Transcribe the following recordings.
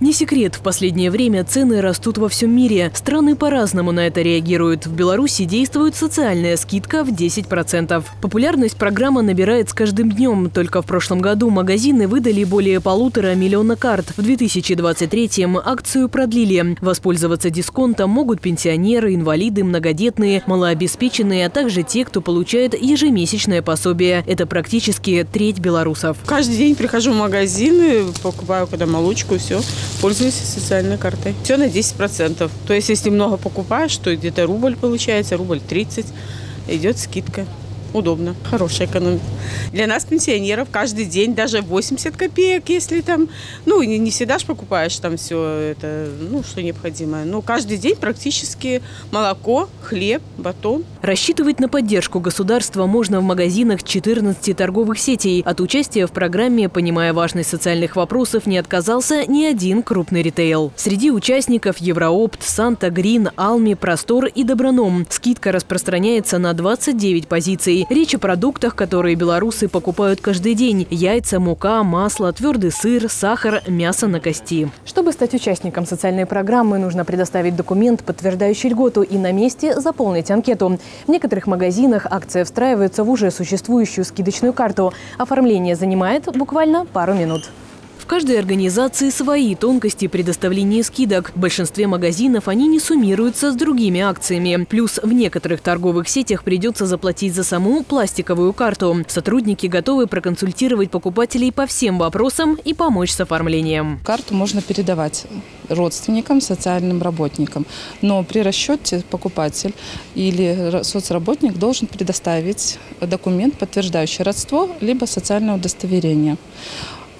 Не секрет, в последнее время цены растут во всем мире. Страны по-разному на это реагируют. В Беларуси действует социальная скидка в 10%. Популярность программы набирает с каждым днем. Только в прошлом году магазины выдали более полутора миллиона карт. В 2023-м акцию продлили. Воспользоваться дисконтом могут пенсионеры, инвалиды, многодетные, малообеспеченные, а также те, кто получает ежемесячное пособие. Это практически треть белорусов. Каждый день прихожу в магазин, покупаю когда молочку, все пользуюсь социальной картой. Все на 10%. То есть, если много покупаешь, то где-то рубль получается, рубль 30, идет скидка удобно, хорошая экономия. Для нас, пенсионеров, каждый день даже 80 копеек, если там, ну, не, не всегда же покупаешь там все это, ну, что необходимо. Но каждый день практически молоко, хлеб, батон. Рассчитывать на поддержку государства можно в магазинах 14 торговых сетей. От участия в программе, понимая важность социальных вопросов, не отказался ни один крупный ритейл. Среди участников Евроопт, Санта, Грин, Алми, Простор и Доброном. Скидка распространяется на 29 позиций. Речь о продуктах, которые белорусы покупают каждый день. Яйца, мука, масло, твердый сыр, сахар, мясо на кости. Чтобы стать участником социальной программы, нужно предоставить документ, подтверждающий льготу, и на месте заполнить анкету. В некоторых магазинах акция встраивается в уже существующую скидочную карту. Оформление занимает буквально пару минут каждой организации свои тонкости предоставления скидок. В большинстве магазинов они не суммируются с другими акциями. Плюс в некоторых торговых сетях придется заплатить за саму пластиковую карту. Сотрудники готовы проконсультировать покупателей по всем вопросам и помочь с оформлением. Карту можно передавать родственникам, социальным работникам. Но при расчете покупатель или соцработник должен предоставить документ, подтверждающий родство, либо социальное удостоверение.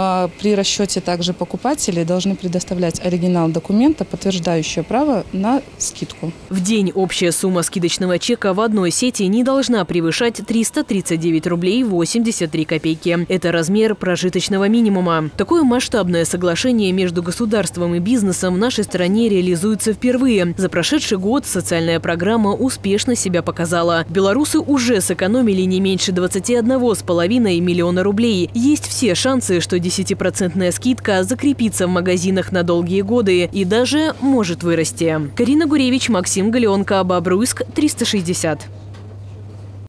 А, при расчете также покупатели должны предоставлять оригинал документа, подтверждающего право на скидку. В день общая сумма скидочного чека в одной сети не должна превышать 339 рублей 83 копейки. Это размер прожиточного минимума. Такое масштабное соглашение между государством и бизнесом в нашей стране реализуется впервые. За прошедший год социальная программа успешно себя показала. Белорусы уже сэкономили не меньше 21,5 миллиона рублей. Есть все шансы, что 10% скидка закрепится в магазинах на долгие годы и даже может вырасти. Карина Гуревич, Максим Галеонка, Бобруйск, 360.